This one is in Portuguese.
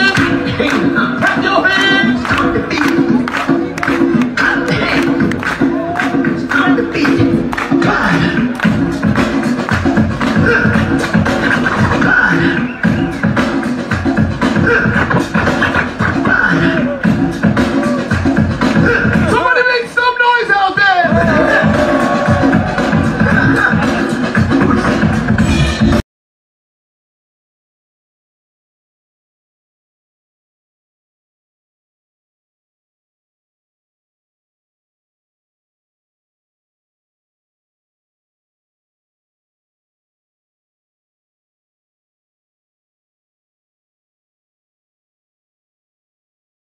Obrigado.